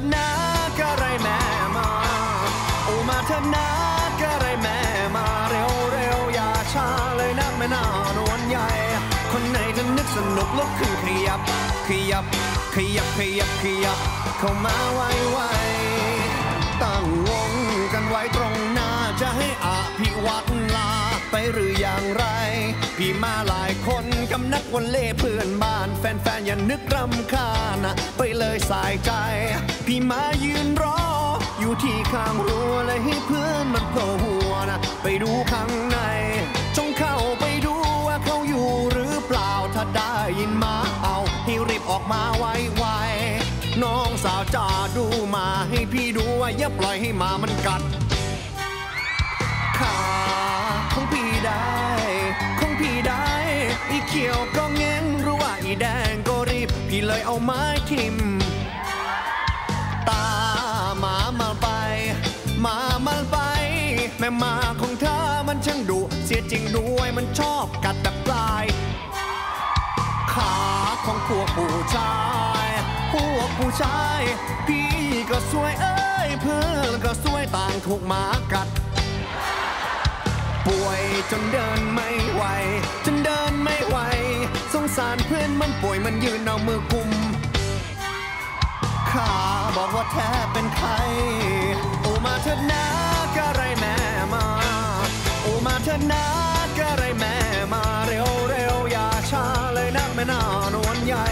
ดนะกะไรแม่มาโอมาเถอะนะกะไรแม่มาเร็วเร็วอย่าช้าเลยนะแม่นานวลใหญ่ คนไหนจะนึกสนุกลุกขึ้นขยับ ขยับ ขยับขยับขยับ เข้ามาไวไวตั้งวงกันไว้ตรงหน้าจะให้อภิวัตลาไปหรืออย่างไร พี่มาหลายคนกำนักวันเล่เพื่อนบ้าน แฟนๆอย่านึกรำคาญนะไปเลยสายใจ พี่มายืนรอ อยู่ที่ข้างรั้วเลยให้เพื่อนมันโผล่หัวนะไปดูข้างใน จงเข้าไปดูว่าเขาอยู่หรือเปล่าถ้าได้ยินมาเอาให้รีบออกมาไวๆน้องสาวจ๋าดูมาให้พี่ดูว่าอย่าปล่อยให้หมามันกัดขาของพี่ได้ของพี่ได้อีเขียวก็แง้งหรือว่าอีแดงก็รีบพี่เลยเอาไม้ทิ่ม แม่หมาของเธอมันช่างดุเสียจริงด้วยมันชอบกัดแบบปลาย ขาของพวกผู้ชายพวกผู้ชาย พี่ก็สวยเอ้ยเพื่อนก็สวยต่างถูกหมากัด ป่วยจนเดินไม่ไหว จนเดินไม่ไหว สงสารเพื่อนมันป่วยมันยืนเอามือกุมขาบอกว่าแท้เป็นไทยโอมาเถิดนะกรแม่มาโอ มาเถิดนะกะไรแม่มาเร็วเร็วอย่าช้าเลยนะแม่นานวลใหญ่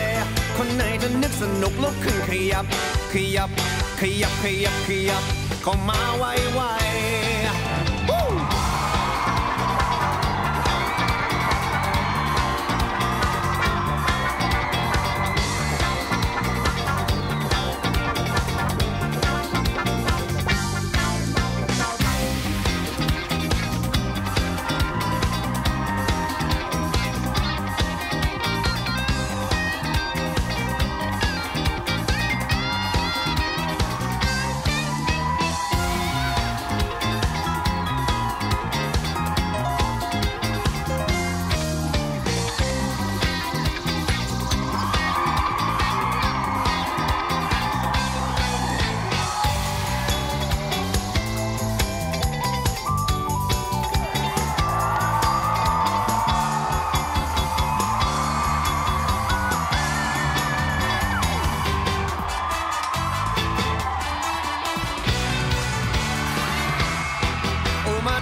คนไหนจะนึกสนุกลุกขึ้นขยับ ขยับ ขยับขยับขยับก็มาไวไว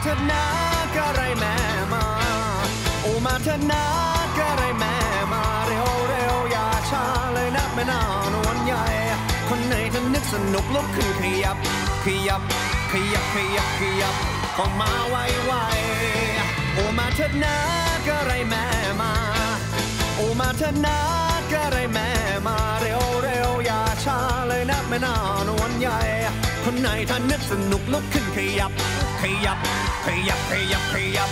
เถิดนะกะไรแม่มา โอมาเถิดนะกะไรแม่มาเร็วเร็วอย่าช้าเลยนะแม่นานวลใหญ่ คนไหนจะนึกสนุกลุกขึ้นขยับ ขยับ ขยับ ขยับ ขยับก็มาไวไวโอมาเถิดนะกะไรแม่มา โอมาเถิดนะกะไรแม่มาเร็วเร็วอย่าช้าเลยนะแม่นานวลใหญ่ คนไหนถ้านึกสนุกลุกขึ้นขยับ ขยับขยับขยับขยับ